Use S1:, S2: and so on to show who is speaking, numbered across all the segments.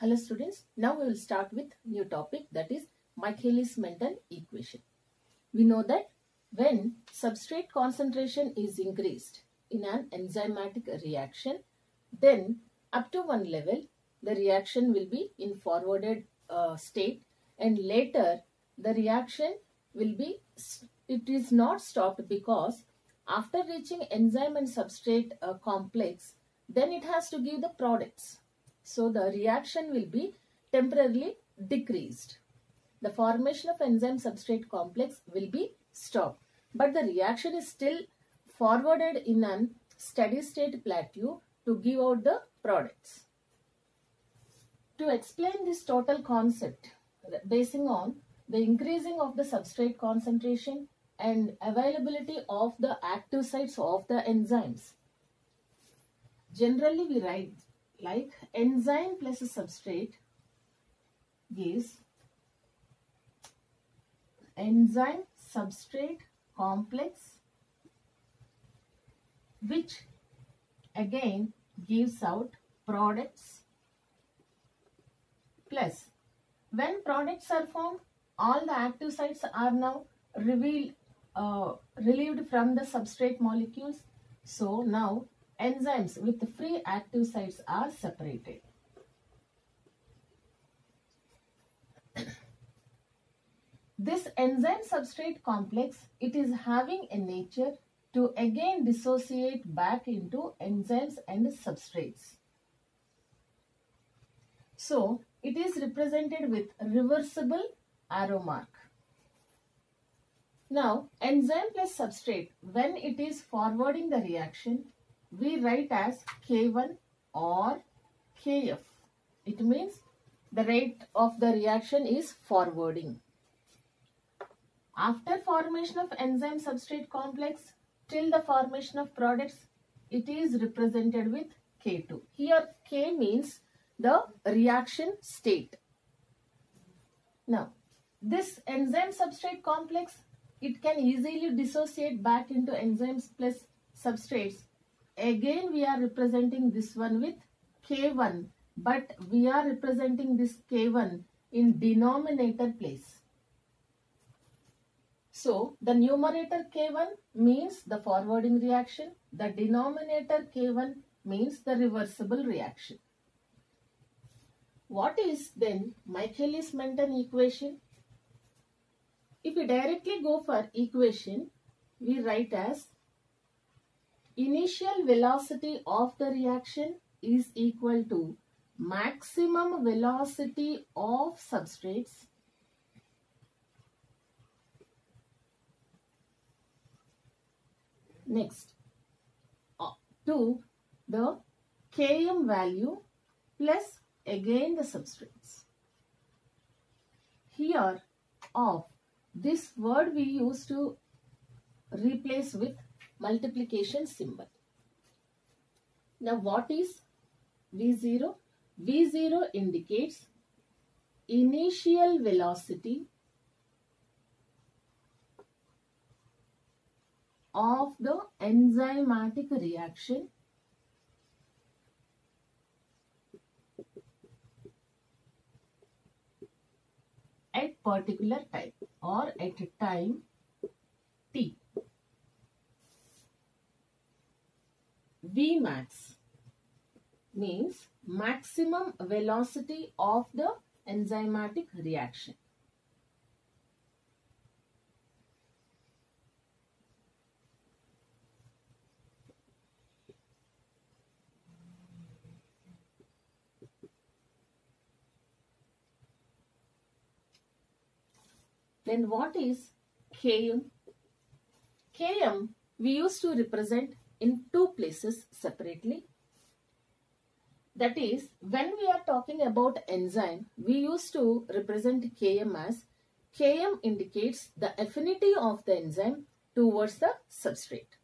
S1: Hello students, now we will start with new topic that is Michaelis-Menten equation. We know that when substrate concentration is increased in an enzymatic reaction, then up to one level the reaction will be in forwarded uh, state and later the reaction will be, it is not stopped because after reaching enzyme and substrate uh, complex, then it has to give the products so the reaction will be temporarily decreased. The formation of enzyme substrate complex will be stopped. But the reaction is still forwarded in an steady state plateau to give out the products. To explain this total concept, basing on the increasing of the substrate concentration and availability of the active sites of the enzymes. Generally, we write like enzyme plus a substrate gives enzyme substrate complex which again gives out products plus. When products are formed all the active sites are now revealed uh, relieved from the substrate molecules. So now enzymes with free active sites are separated. this enzyme substrate complex, it is having a nature to again dissociate back into enzymes and substrates. So, it is represented with reversible arrow mark. Now, enzyme plus substrate, when it is forwarding the reaction, we write as K1 or Kf. It means the rate of the reaction is forwarding. After formation of enzyme substrate complex till the formation of products, it is represented with K2. Here K means the reaction state. Now, this enzyme substrate complex, it can easily dissociate back into enzymes plus substrates again we are representing this one with K1 but we are representing this K1 in denominator place. So the numerator K1 means the forwarding reaction, the denominator K1 means the reversible reaction. What is then Michaelis-Menten equation? If we directly go for equation, we write as initial velocity of the reaction is equal to maximum velocity of substrates next uh, to the Km value plus again the substrates. Here of this word we use to replace with multiplication symbol. Now what is V0? V0 indicates initial velocity of the enzymatic reaction at particular time or at a time Vmax means maximum velocity of the enzymatic reaction. Then what is Km? Km we used to represent in two places separately. That is, when we are talking about enzyme, we used to represent Km as Km indicates the affinity of the enzyme towards the substrate.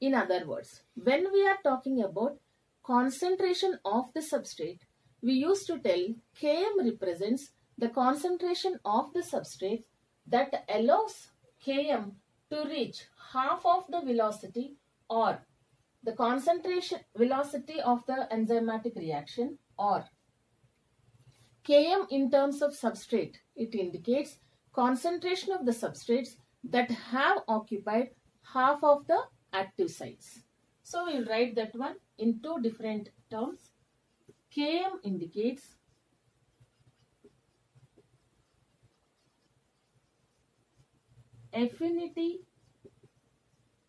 S1: In other words, when we are talking about concentration of the substrate, we used to tell Km represents the concentration of the substrate that allows Km to reach half of the velocity or the concentration velocity of the enzymatic reaction or Km in terms of substrate, it indicates concentration of the substrates that have occupied half of the active sites. So we'll write that one in two different terms. Km indicates affinity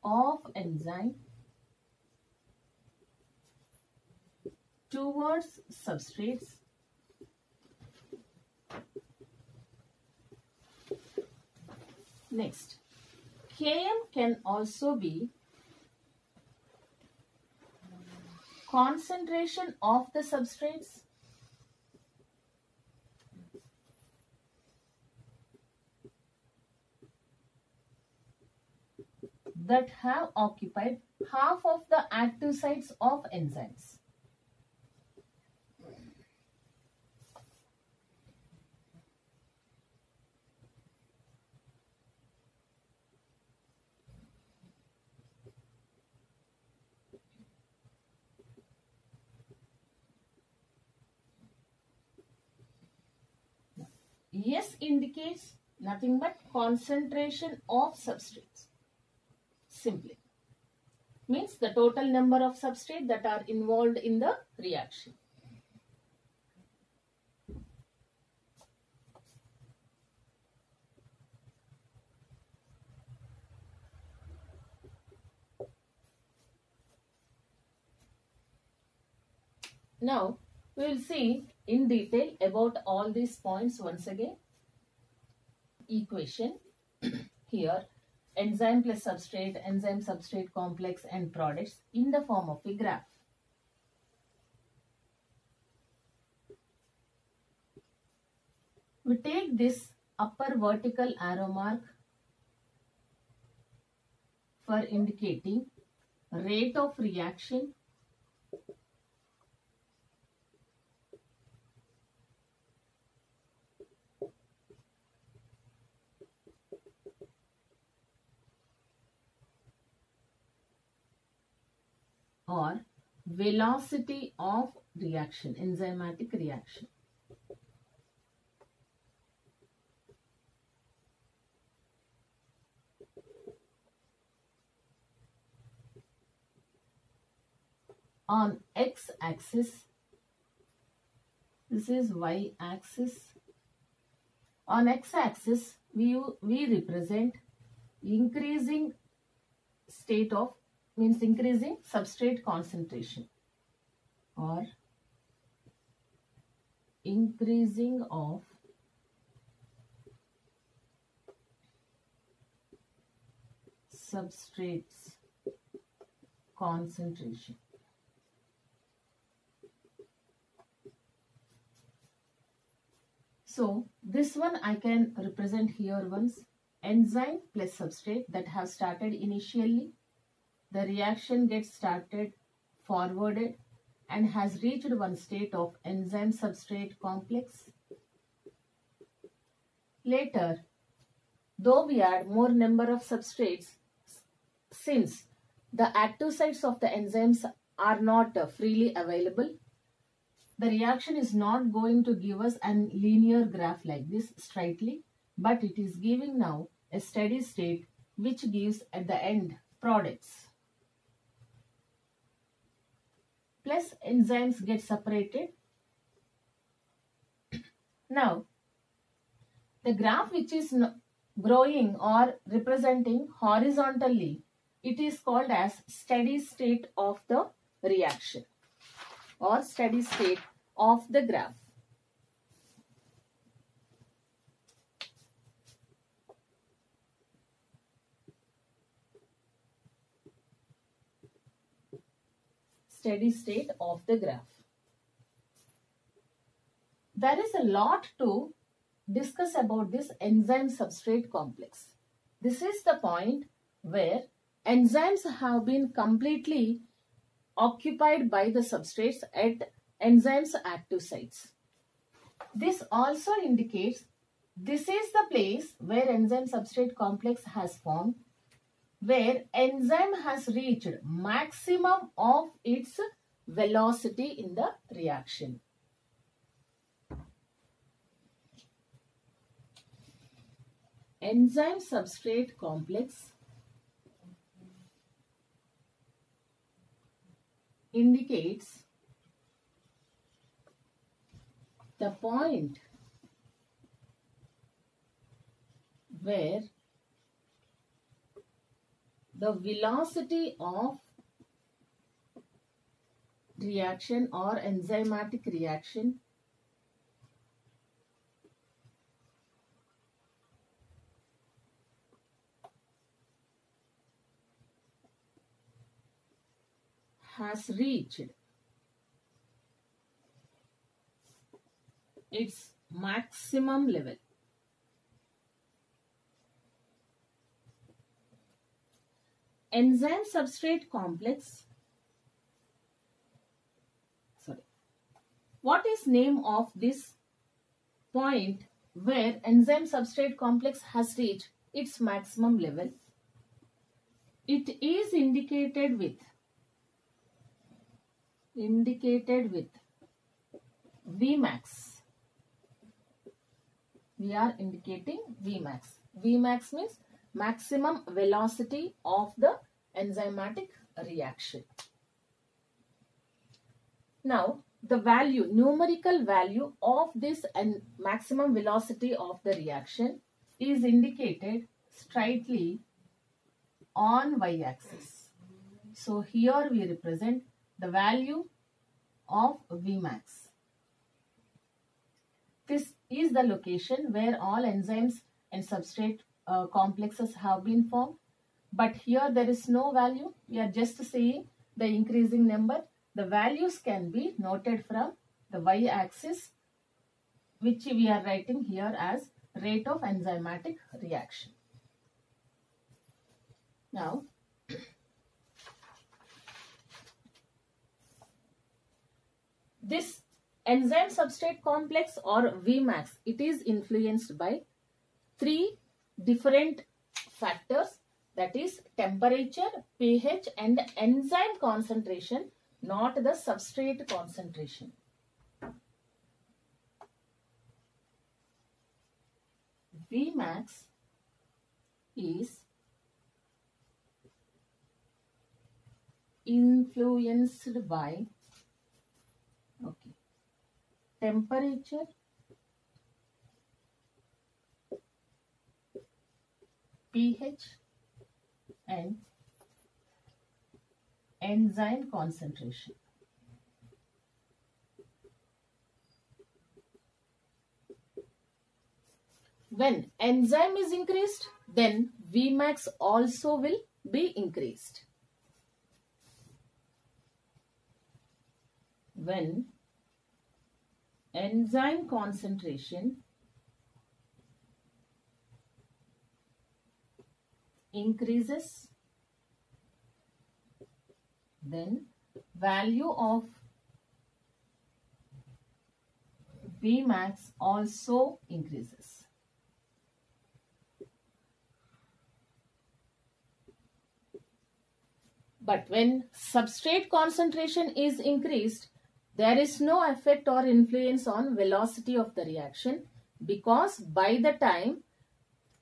S1: of enzyme towards substrates. Next, Km can also be concentration of the substrates that have occupied half of the active sites of enzymes. Yes indicates nothing but concentration of substrates. Simply. Means the total number of substrate that are involved in the reaction. Now, we will see in detail about all these points once again. Equation here enzyme plus substrate, enzyme substrate complex and products in the form of a graph. We take this upper vertical arrow mark for indicating rate of reaction or velocity of reaction, enzymatic reaction. On x-axis, this is y-axis. On x-axis, we, we represent increasing state of means increasing substrate concentration or increasing of substrates concentration. So this one I can represent here once enzyme plus substrate that have started initially the reaction gets started forwarded and has reached one state of enzyme substrate complex. Later, though we add more number of substrates, since the active sites of the enzymes are not uh, freely available, the reaction is not going to give us a linear graph like this straightly, but it is giving now a steady state which gives at the end products. Plus enzymes get separated. Now, the graph which is growing or representing horizontally, it is called as steady state of the reaction or steady state of the graph. Steady state of the graph. There is a lot to discuss about this enzyme substrate complex. This is the point where enzymes have been completely occupied by the substrates at enzymes active sites. This also indicates this is the place where enzyme substrate complex has formed where enzyme has reached maximum of its velocity in the reaction. Enzyme substrate complex indicates the point where the velocity of reaction or enzymatic reaction has reached its maximum level. Enzyme substrate complex sorry what is name of this point where enzyme substrate complex has reached its maximum level it is indicated with indicated with Vmax. We are indicating Vmax. Vmax means maximum velocity of the enzymatic reaction. Now, the value, numerical value of this and maximum velocity of the reaction is indicated straightly on y-axis. So, here we represent the value of Vmax. This is the location where all enzymes and substrate uh, complexes have been formed. But here there is no value. We are just seeing the increasing number. The values can be noted from the y-axis which we are writing here as rate of enzymatic reaction. Now, This enzyme substrate complex or Vmax, it is influenced by three different factors that is temperature, pH and enzyme concentration, not the substrate concentration. Vmax is influenced by okay temperature pH and enzyme concentration. When enzyme is increased then Vmax also will be increased. When enzyme concentration increases then value of Vmax also increases. But when substrate concentration is increased, there is no effect or influence on velocity of the reaction because by the time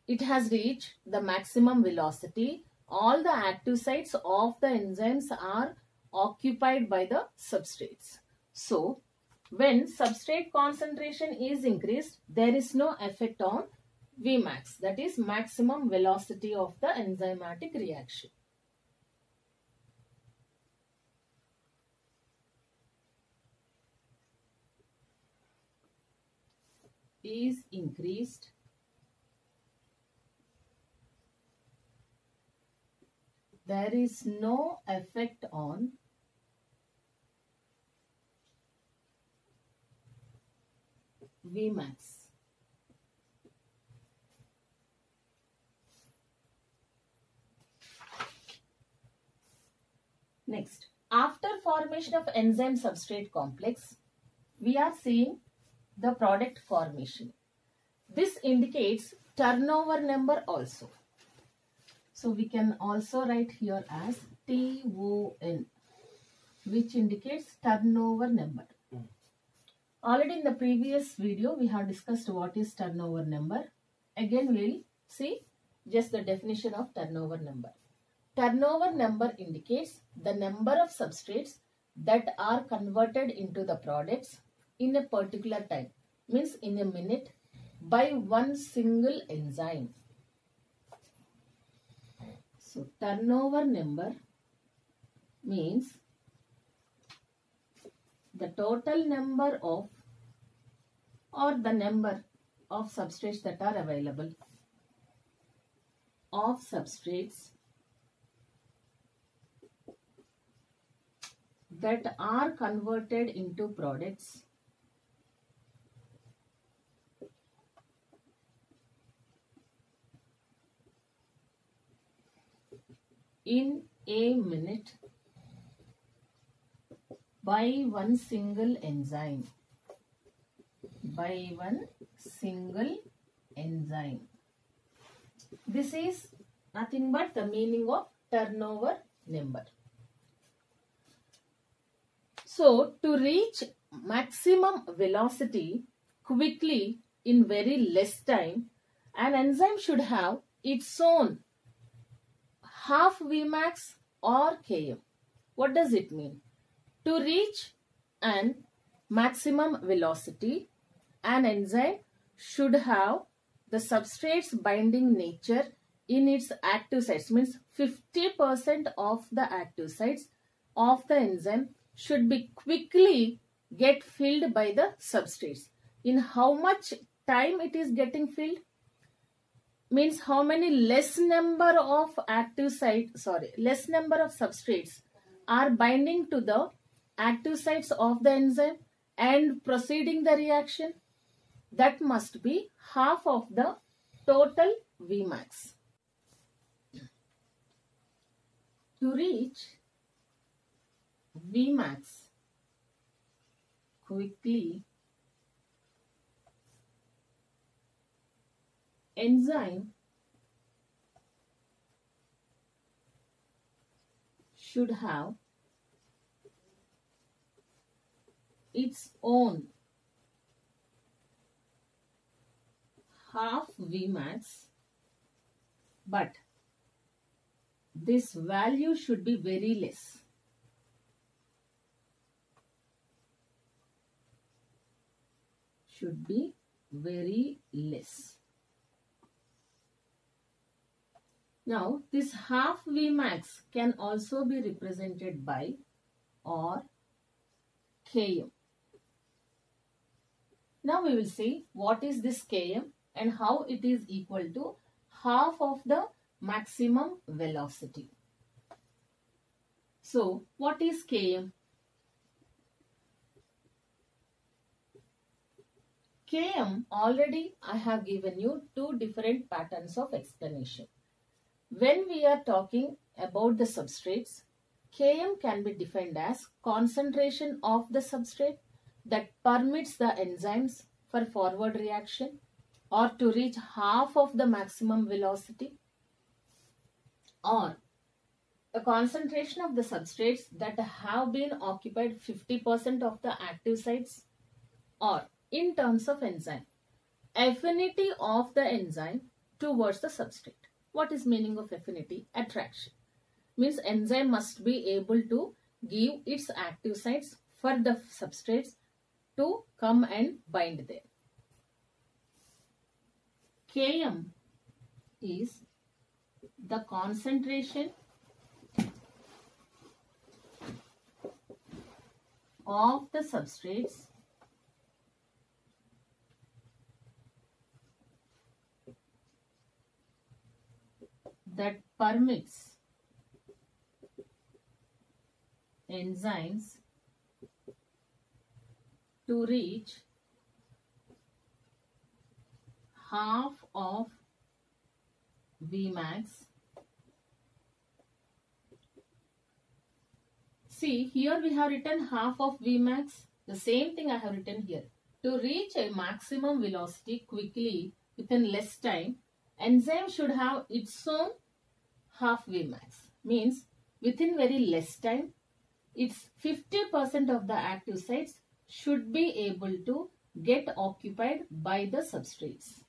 S1: it has reached the maximum velocity, all the active sites of the enzymes are occupied by the substrates. So, when substrate concentration is increased, there is no effect on Vmax that is maximum velocity of the enzymatic reaction. is increased there is no effect on Vmax. Next, after formation of enzyme substrate complex, we are seeing the product formation. This indicates turnover number also. So we can also write here as TON which indicates turnover number. Hmm. Already in the previous video we have discussed what is turnover number. Again we will See, just the definition of turnover number. Turnover number indicates the number of substrates that are converted into the products in a particular time, means in a minute, by one single enzyme. So, turnover number means the total number of or the number of substrates that are available. Of substrates that are converted into products in a minute by one single enzyme. By one single enzyme. This is nothing but the meaning of turnover number. So to reach maximum velocity quickly in very less time an enzyme should have its own half Vmax or Km. What does it mean? To reach an maximum velocity, an enzyme should have the substrate's binding nature in its active sites means 50% of the active sites of the enzyme should be quickly get filled by the substrates. In how much time it is getting filled? Means how many less number of active site sorry less number of substrates are binding to the active sites of the enzyme and proceeding the reaction that must be half of the total Vmax. To reach Vmax quickly enzyme should have its own half Vmax but this value should be very less. Should be very less. Now, this half Vmax can also be represented by or Km. Now, we will see what is this Km and how it is equal to half of the maximum velocity. So, what is Km? Km already I have given you two different patterns of explanation. When we are talking about the substrates, Km can be defined as concentration of the substrate that permits the enzymes for forward reaction or to reach half of the maximum velocity or the concentration of the substrates that have been occupied 50% of the active sites or in terms of enzyme affinity of the enzyme towards the substrate what is meaning of affinity? Attraction. Means enzyme must be able to give its active sites for the substrates to come and bind there. Km is the concentration of the substrates that permits enzymes to reach half of Vmax. See, here we have written half of Vmax. The same thing I have written here. To reach a maximum velocity quickly within less time, enzyme should have its own half max. Means within very less time, its 50% of the active sites should be able to get occupied by the substrates.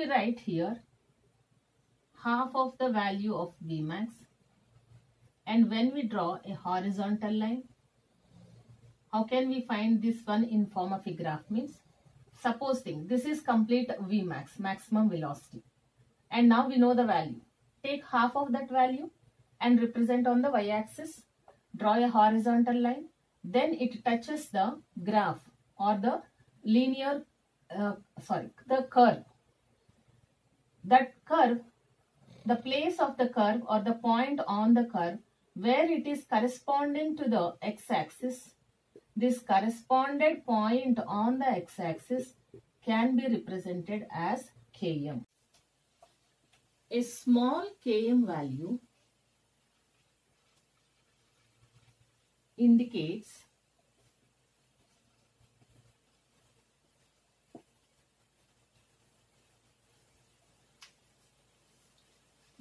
S1: We write here half of the value of Vmax and when we draw a horizontal line, how can we find this one in form of a graph means? Supposing this is complete Vmax, maximum velocity. And now we know the value. Take half of that value and represent on the y-axis. Draw a horizontal line. Then it touches the graph or the linear, uh, sorry, the curve. That curve the place of the curve or the point on the curve where it is corresponding to the x-axis. This corresponded point on the x-axis can be represented as km. A small km value indicates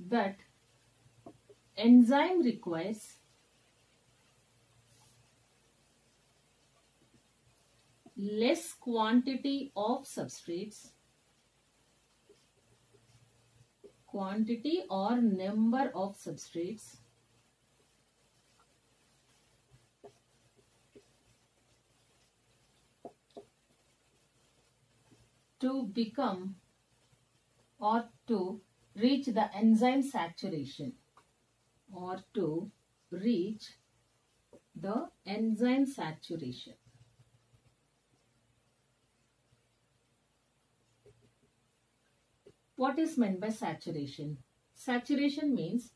S1: that enzyme requires less quantity of substrates quantity or number of substrates to become or to reach the enzyme saturation or to reach the enzyme saturation. What is meant by saturation? Saturation means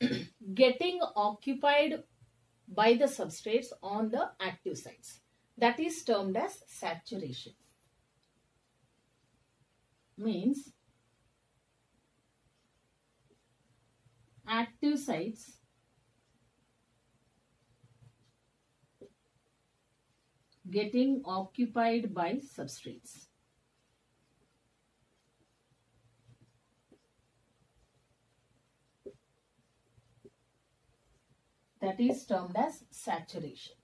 S1: getting occupied by the substrates on the active sites. That is termed as saturation. Means active sites getting occupied by substrates. That is termed as saturation.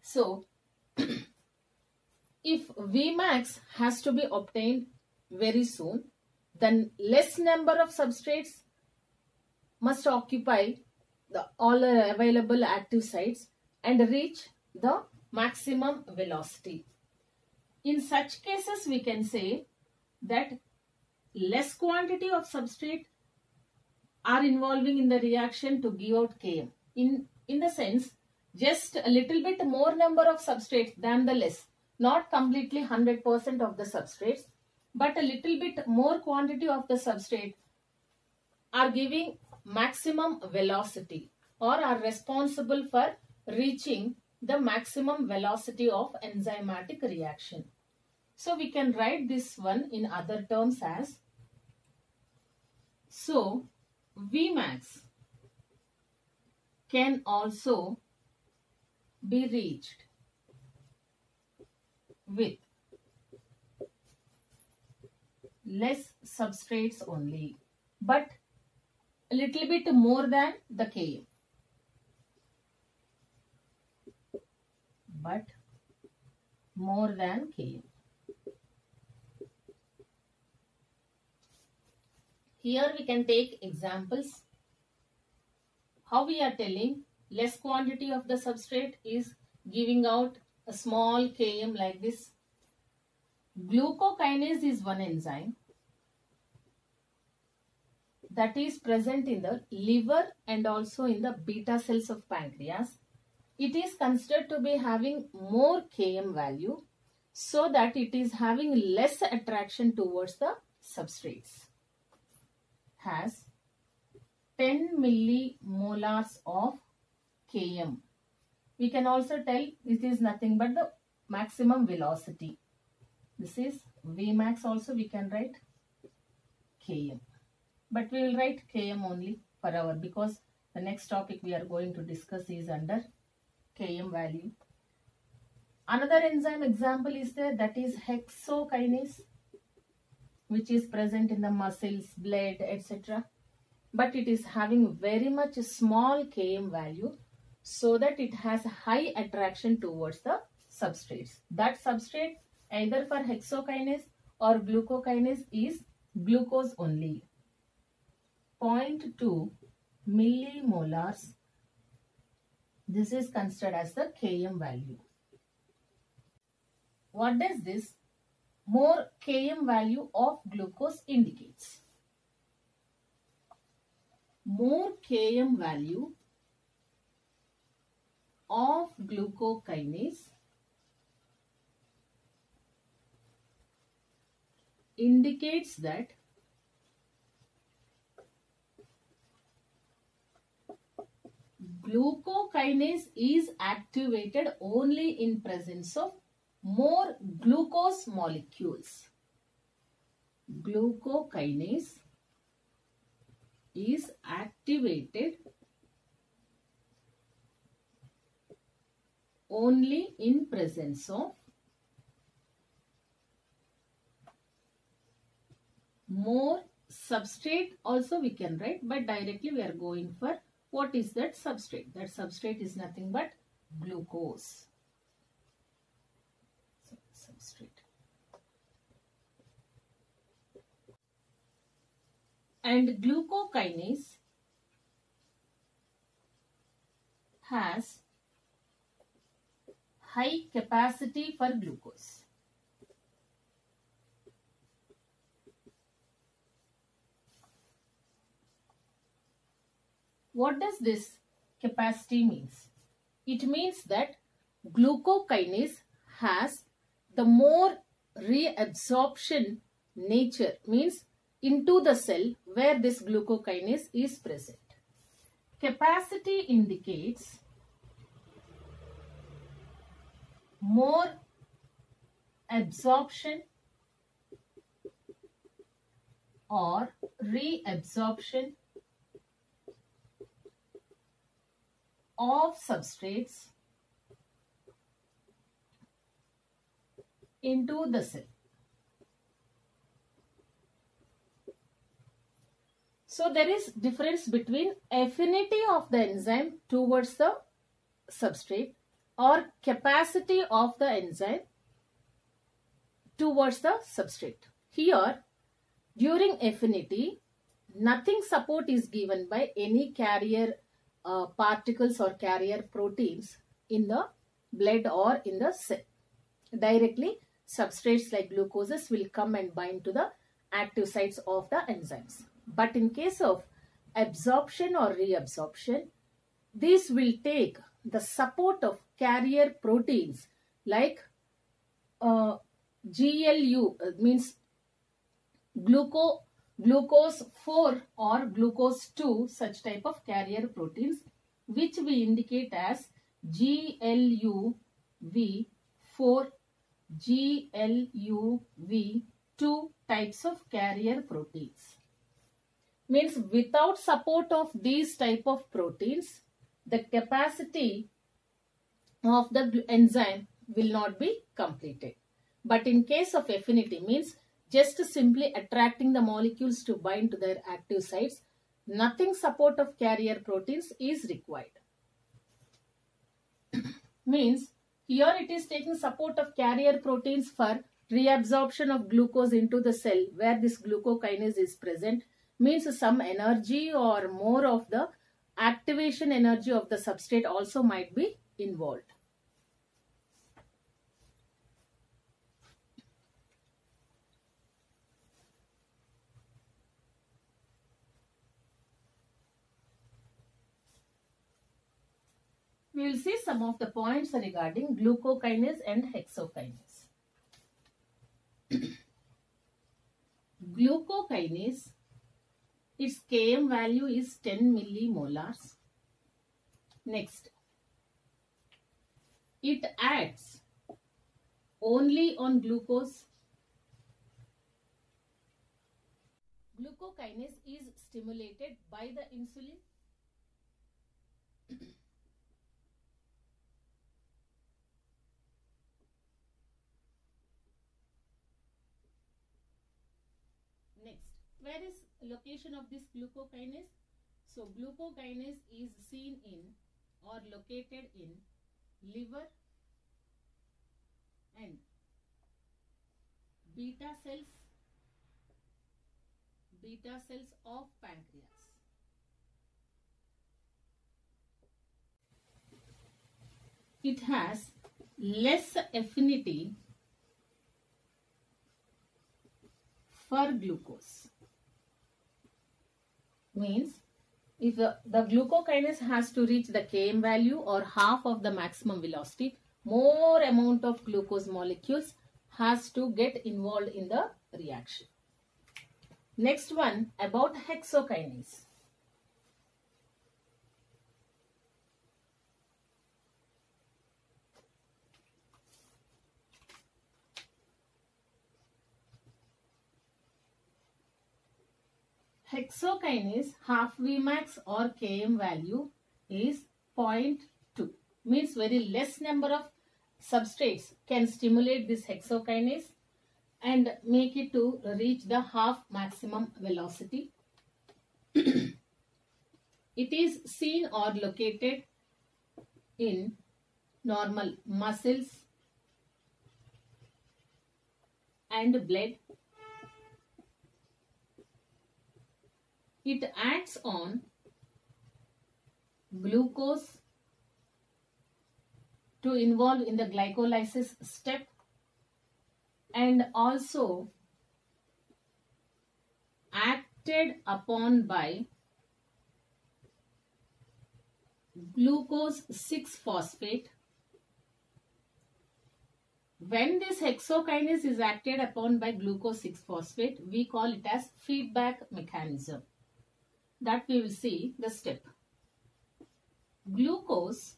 S1: So, if Vmax has to be obtained very soon, then less number of substrates must occupy the all available active sites and reach the maximum velocity. In such cases, we can say that less quantity of substrate are involving in the reaction to give out Km. In, in the sense, just a little bit more number of substrates than the less. Not completely 100% of the substrates, but a little bit more quantity of the substrate are giving maximum velocity or are responsible for reaching the maximum velocity of enzymatic reaction. So we can write this one in other terms as so Vmax can also be reached with less substrates only but a little bit more than the Km. But more than Km. Here we can take examples. How we are telling less quantity of the substrate is giving out a small Km like this. Glucokinase is one enzyme that is present in the liver and also in the beta cells of pancreas. It is considered to be having more Km value so that it is having less attraction towards the substrates. Has 10 millimolars of Km. We can also tell this is nothing but the maximum velocity. This is Vmax also we can write Km but we will write km only per hour because the next topic we are going to discuss is under km value. Another enzyme example is there that is hexokinase which is present in the muscles, blood, etc. But it is having very much small km value so that it has high attraction towards the substrates. That substrate either for hexokinase or glucokinase is glucose only. 0.2 millimolars. This is considered as the Km value. What does this more Km value of glucose indicates? More Km value of glucokinase indicates that glucokinase is activated only in presence of more glucose molecules. Glucokinase is activated only in presence of more substrate also we can write but directly we are going for what is that substrate? That substrate is nothing but glucose. Substrate. And glucokinase has high capacity for glucose What does this capacity means? It means that glucokinase has the more reabsorption nature means into the cell where this glucokinase is present. Capacity indicates more absorption or reabsorption of substrates into the cell. So there is difference between affinity of the enzyme towards the substrate or capacity of the enzyme towards the substrate. Here, during affinity, nothing support is given by any carrier uh, particles or carrier proteins in the blood or in the cell. Directly, substrates like glucoses will come and bind to the active sites of the enzymes. But in case of absorption or reabsorption, this will take the support of carrier proteins like uh, GLU uh, means gluco glucose 4 or glucose 2 such type of carrier proteins which we indicate as GLUT4 GLUT2 types of carrier proteins. Means without support of these type of proteins the capacity of the enzyme will not be completed. But in case of affinity means just simply attracting the molecules to bind to their active sites. Nothing support of carrier proteins is required. Means here it is taking support of carrier proteins for reabsorption of glucose into the cell where this glucokinase is present means some energy or more of the activation energy of the substrate also might be involved. We will see some of the points regarding glucokinase and hexokinase. glucokinase, its Km value is 10 millimolars. Next, it acts only on glucose. Glucokinase is stimulated by the insulin Where is location of this glucokinase? So glucokinase is seen in or located in liver and beta cells beta cells of pancreas it has less affinity for glucose means if the, the glucokinase has to reach the km value or half of the maximum velocity more amount of glucose molecules has to get involved in the reaction. Next one about hexokinase hexokinase half Vmax or Km value is 0.2 means very less number of substrates can stimulate this hexokinase and make it to reach the half maximum velocity. it is seen or located in normal muscles and blood it acts on glucose to involve in the glycolysis step and also acted upon by glucose 6-phosphate. When this hexokinase is acted upon by glucose 6-phosphate, we call it as feedback mechanism that we will see the step. Glucose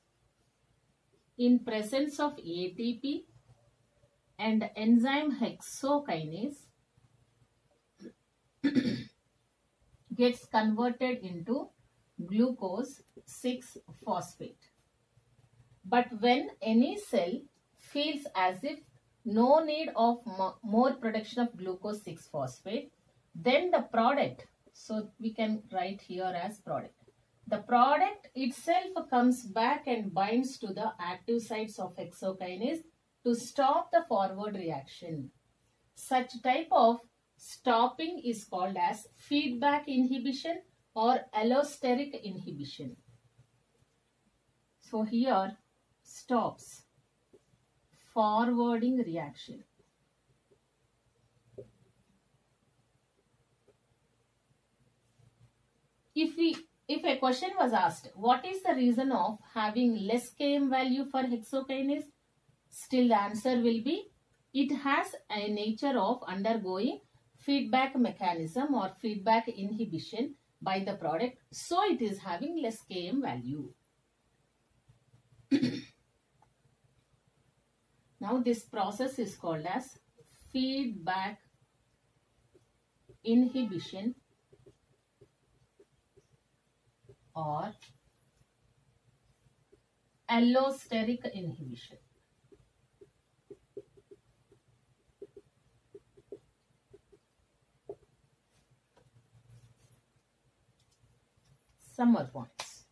S1: in presence of ATP and enzyme hexokinase gets converted into glucose 6-phosphate. But when any cell feels as if no need of more production of glucose 6-phosphate, then the product so we can write here as product. The product itself comes back and binds to the active sites of hexokinase to stop the forward reaction. Such type of stopping is called as feedback inhibition or allosteric inhibition. So here stops forwarding reaction. If we if a question was asked what is the reason of having less km value for hexokinase? Still the answer will be it has a nature of undergoing feedback mechanism or feedback inhibition by the product so it is having less km value. Now this process is called as feedback inhibition or allosteric inhibition. Some more points.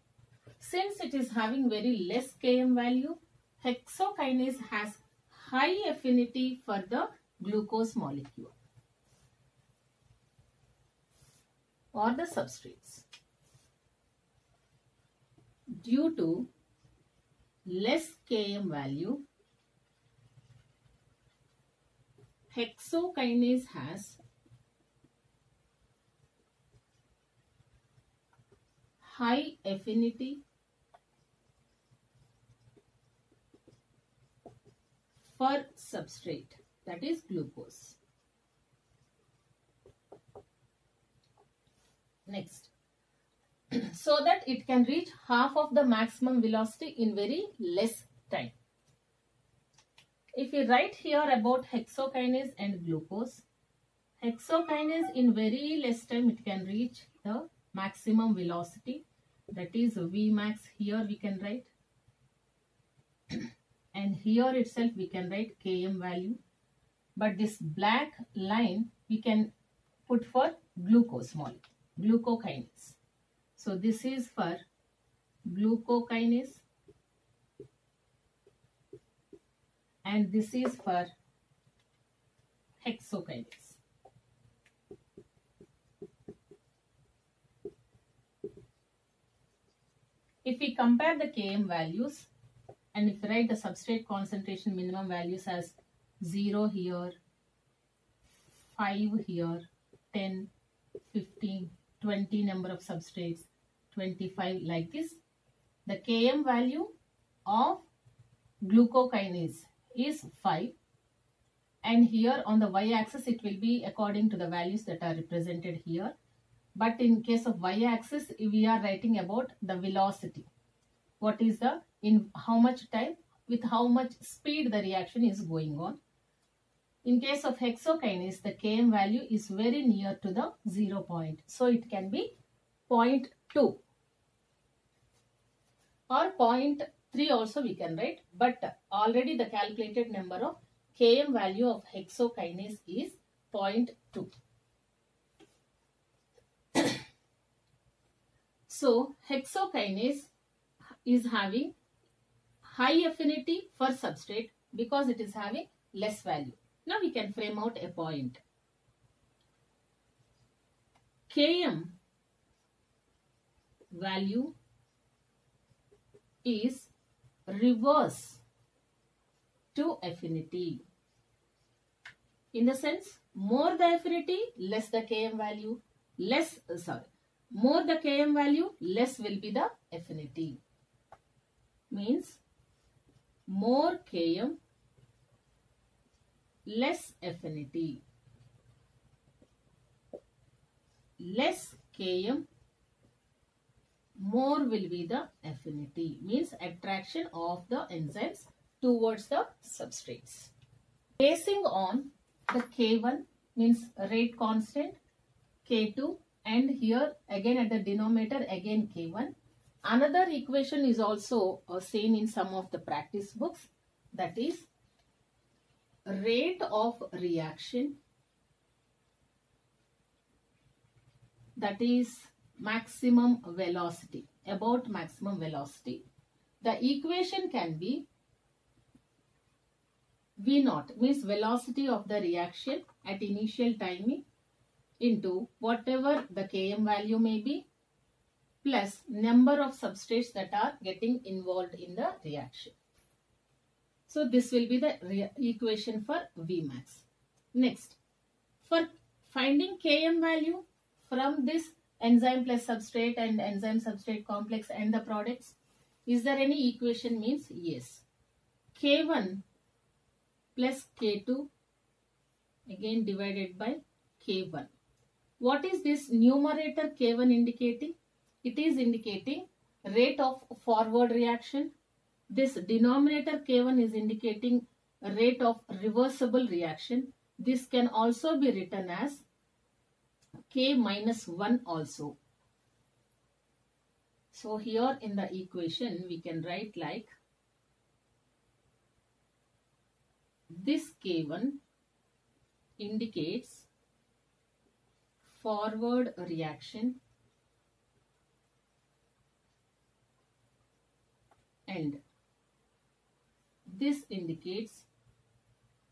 S1: Since it is having very less Km value, hexokinase has high affinity for the glucose molecule or the substrates due to less Km value, hexokinase has high affinity for substrate that is glucose. Next, so that it can reach half of the maximum velocity in very less time. If we write here about hexokinase and glucose, hexokinase in very less time it can reach the maximum velocity that is Vmax here we can write and here itself we can write Km value but this black line we can put for glucose molecule, glucokinase. So this is for glucokinase and this is for hexokinase. If we compare the Km values and if we write the substrate concentration minimum values as 0 here, 5 here, 10, 15, 20 number of substrates, 25 like this. The Km value of glucokinase is 5 and here on the y-axis it will be according to the values that are represented here. But in case of y-axis we are writing about the velocity. What is the in how much time with how much speed the reaction is going on. In case of hexokinase the km value is very near to the zero point. So it can be 0.2 or 0.3 also we can write but already the calculated number of Km value of hexokinase is 0.2. so hexokinase is having high affinity for substrate because it is having less value. Now we can frame out a point. Km value is reverse to affinity. In the sense, more the affinity, less the Km value, less, uh, sorry, more the Km value, less will be the affinity. Means, more Km, less affinity. Less Km, more will be the affinity. Means attraction of the enzymes towards the substrates. Basing on the K1 means rate constant, K2 and here again at the denominator again K1. Another equation is also uh, seen in some of the practice books that is rate of reaction that is maximum velocity about maximum velocity. The equation can be V naught means velocity of the reaction at initial timing into whatever the Km value may be plus number of substrates that are getting involved in the reaction. So this will be the equation for Vmax. Next, for finding Km value from this enzyme plus substrate and enzyme substrate complex and the products, is there any equation means yes. K1 plus K2 again divided by K1. What is this numerator K1 indicating? It is indicating rate of forward reaction. This denominator K1 is indicating rate of reversible reaction. This can also be written as K minus 1 also. So here in the equation we can write like This K1 indicates forward reaction and this indicates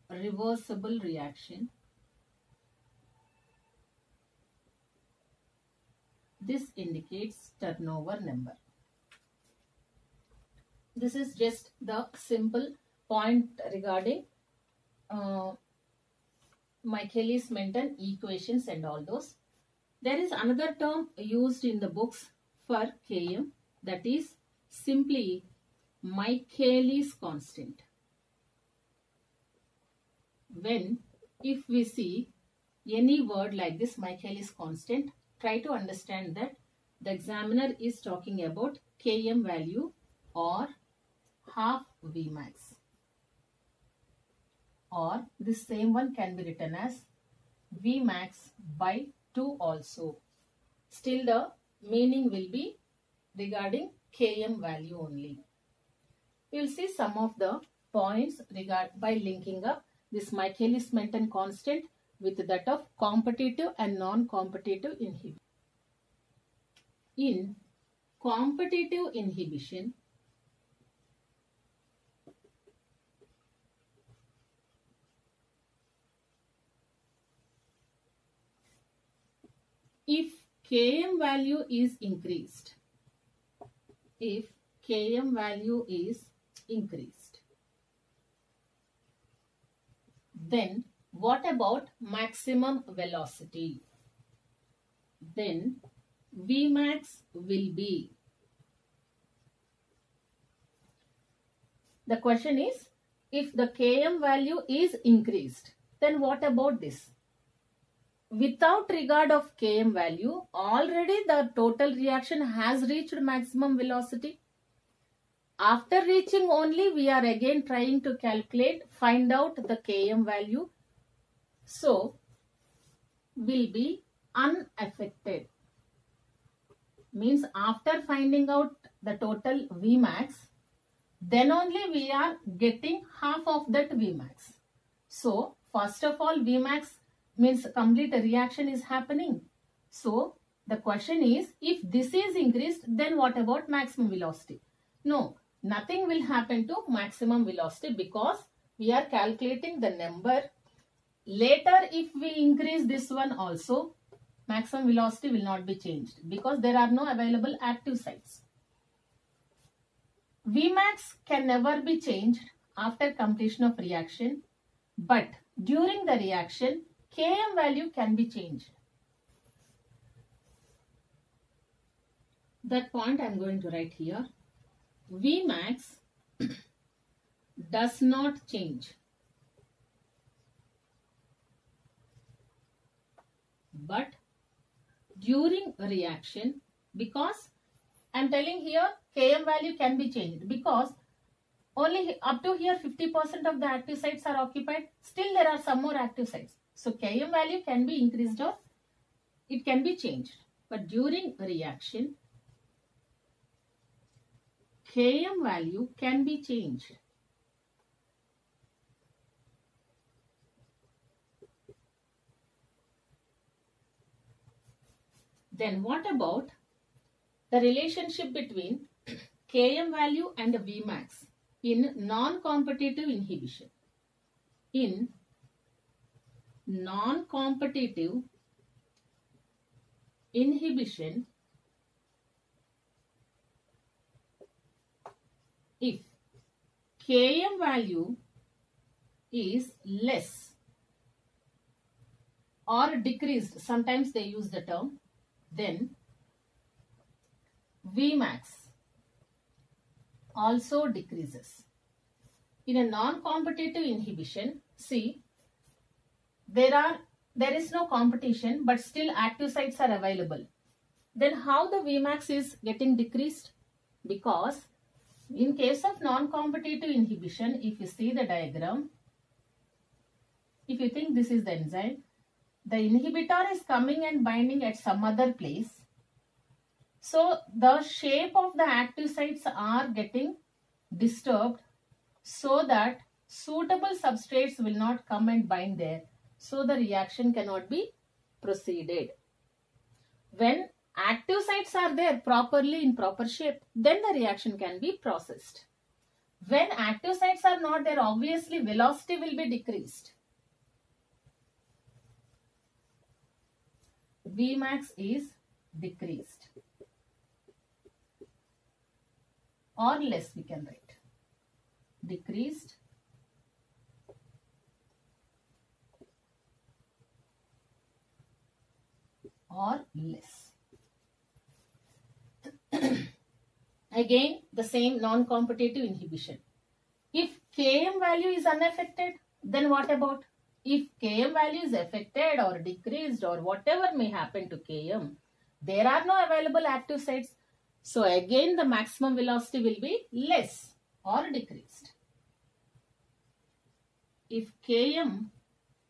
S1: reversible reaction. This indicates turnover number. This is just the simple point regarding uh, Michaelis-Menten equations and all those. There is another term used in the books for Km that is simply Michaelis constant. When if we see any word like this Michaelis constant, try to understand that the examiner is talking about Km value or half Vmax or this same one can be written as Vmax by 2 also. Still the meaning will be regarding Km value only. You will see some of the points regard by linking up this Michaelis-Menten constant with that of competitive and non-competitive inhibition. In competitive inhibition, if Km value is increased, if Km value is increased, then what about maximum velocity? Then Vmax will be. The question is, if the Km value is increased, then what about this? Without regard of Km value, already the total reaction has reached maximum velocity. After reaching only, we are again trying to calculate, find out the Km value. So, will be unaffected. Means after finding out the total Vmax, then only we are getting half of that Vmax. So, first of all, Vmax means complete reaction is happening. So, the question is, if this is increased, then what about maximum velocity? No, nothing will happen to maximum velocity because we are calculating the number. Later, if we increase this one also, maximum velocity will not be changed because there are no available active sites. Vmax can never be changed after completion of reaction, but during the reaction, Km value can be changed. That point I am going to write here. Vmax does not change. But during reaction, because I am telling here Km value can be changed because only up to here 50% of the active sites are occupied. Still there are some more active sites. So Km value can be increased or it can be changed. But during reaction, Km value can be changed. Then what about the relationship between Km value and Vmax in non-competitive inhibition? In non-competitive inhibition, if Km value is less or decreased, sometimes they use the term, then Vmax also decreases. In a non-competitive inhibition, see, there are there is no competition but still active sites are available. Then how the Vmax is getting decreased? Because in case of non-competitive inhibition, if you see the diagram, if you think this is the enzyme, the inhibitor is coming and binding at some other place. So the shape of the active sites are getting disturbed so that suitable substrates will not come and bind there. So the reaction cannot be proceeded. When active sites are there properly in proper shape, then the reaction can be processed. When active sites are not there, obviously velocity will be decreased. Vmax is decreased or less we can write decreased or less. Again, the same non-competitive inhibition. If Km value is unaffected, then what about? If Km value is affected or decreased or whatever may happen to Km, there are no available active sites. So again, the maximum velocity will be less or decreased. If Km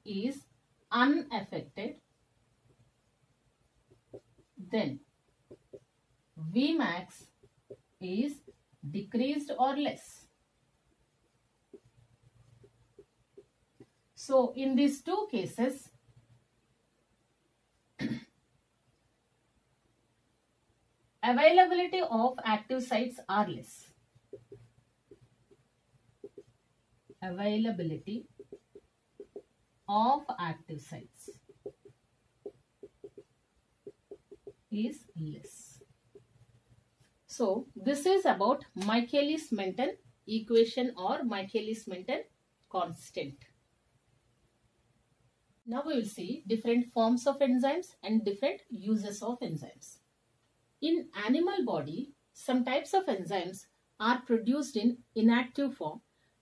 S1: is unaffected, then Vmax is decreased or less. So in these two cases, availability of active sites are less. Availability of active sites is less. So this is about Michaelis-Menten equation or Michaelis-Menten constant. Now we will see different forms of enzymes and different uses of enzymes. In animal body, some types of enzymes are produced in inactive form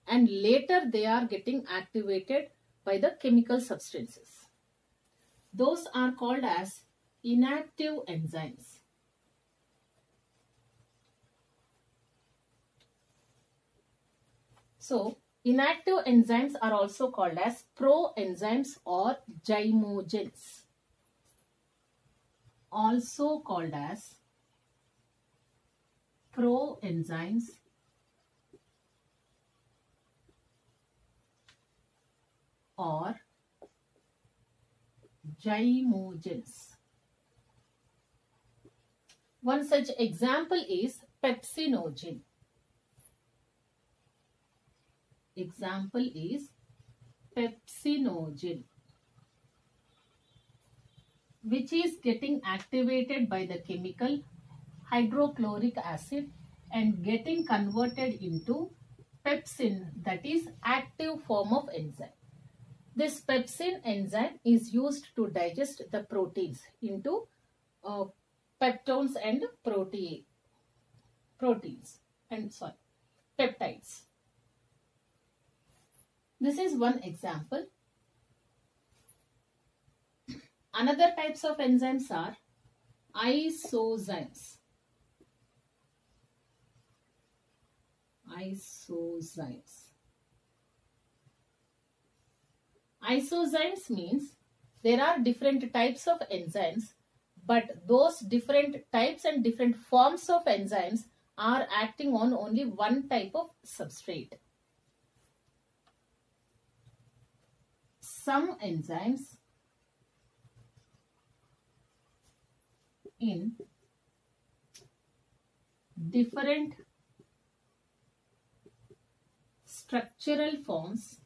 S1: and later they are getting activated by the chemical substances. Those are called as inactive enzymes. So, inactive enzymes are also called as proenzymes or zymogens. Also called as proenzymes or zymogens. One such example is pepsinogen. Example is pepsinogen which is getting activated by the chemical hydrochloric acid and getting converted into pepsin that is active form of enzyme. This pepsin enzyme is used to digest the proteins into uh, peptones and protein proteins and sorry peptides. This is one example. Another types of enzymes are isozymes. Isozymes. Isozymes means there are different types of enzymes but those different types and different forms of enzymes are acting on only one type of substrate. Some enzymes in different structural forms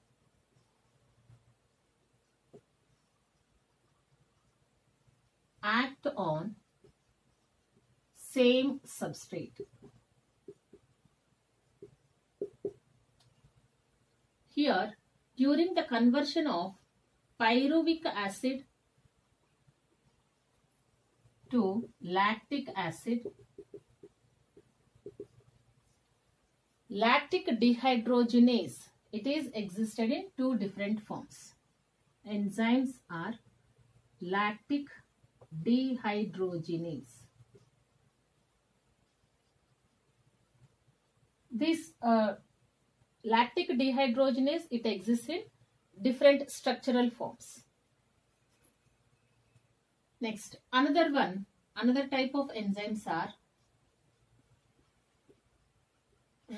S1: act on same substrate. Here, during the conversion of pyruvic acid to lactic acid, lactic dehydrogenase, it is existed in two different forms. Enzymes are lactic dehydrogenase. This uh, lactic dehydrogenase, it exists in different structural forms. Next, another one, another type of enzymes are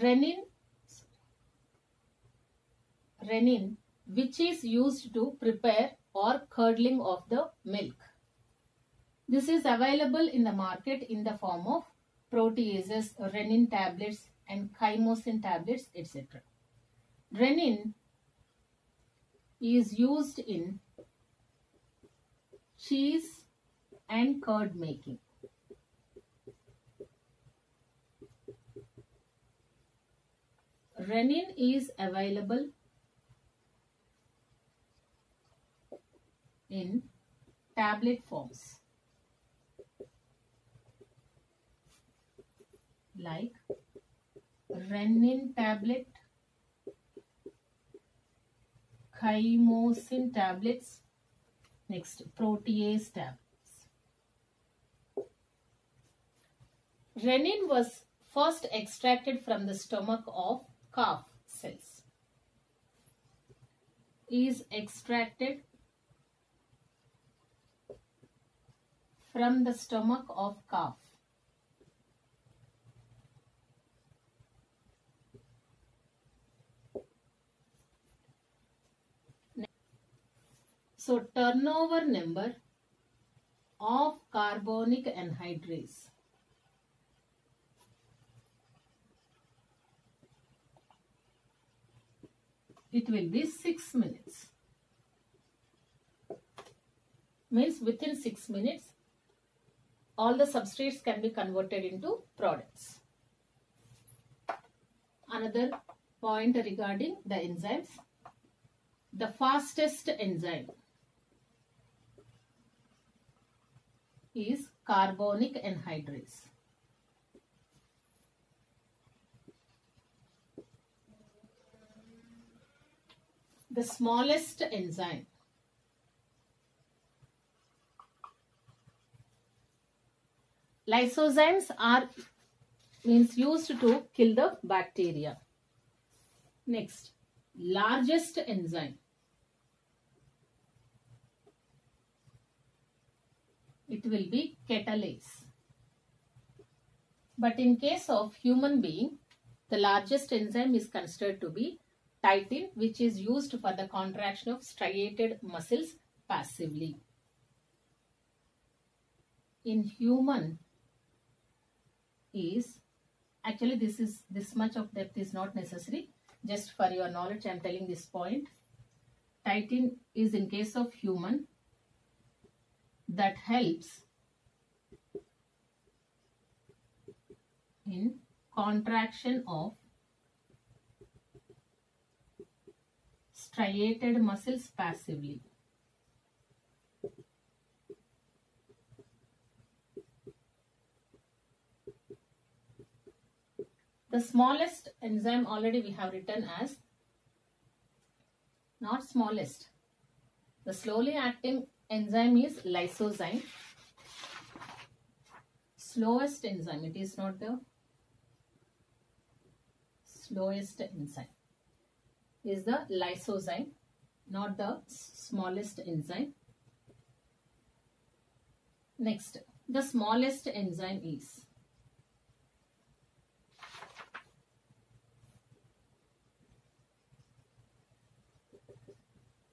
S1: renin, renin which is used to prepare or curdling of the milk. This is available in the market in the form of proteases, renin tablets and chymosin tablets, etc. Renin is used in cheese and curd making. Renin is available in tablet forms. like renin tablet, chymosin tablets, next protease tablets. Renin was first extracted from the stomach of calf cells. Is extracted from the stomach of calf. So turnover number of carbonic anhydrase. It will be 6 minutes. Means within 6 minutes all the substrates can be converted into products. Another point regarding the enzymes. The fastest enzyme is carbonic anhydrase. The smallest enzyme lysozymes are means used to kill the bacteria. Next, largest enzyme. It will be catalase. But in case of human being, the largest enzyme is considered to be titin which is used for the contraction of striated muscles passively. In human is actually this is this much of depth is not necessary just for your knowledge I am telling this point. Titin is in case of human that helps in contraction of striated muscles passively. The smallest enzyme already we have written as not smallest. The slowly acting enzyme is lysozyme. Slowest enzyme, it is not the slowest enzyme, is the lysozyme, not the smallest enzyme. Next, the smallest enzyme is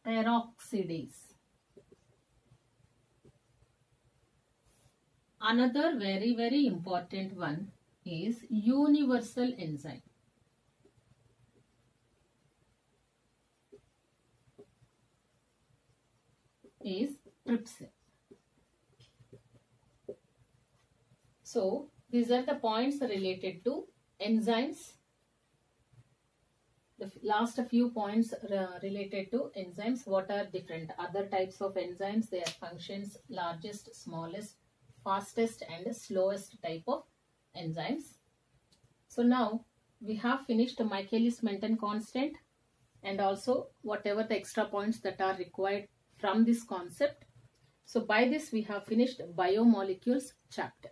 S1: peroxidase. Another very very important one is universal enzyme. is trypsin. So these are the points related to enzymes the last few points uh, related to enzymes. What are different other types of enzymes? Their functions, largest, smallest, fastest and slowest type of enzymes. So now we have finished Michaelis-Menten constant and also whatever the extra points that are required from this concept. So by this we have finished biomolecules chapter.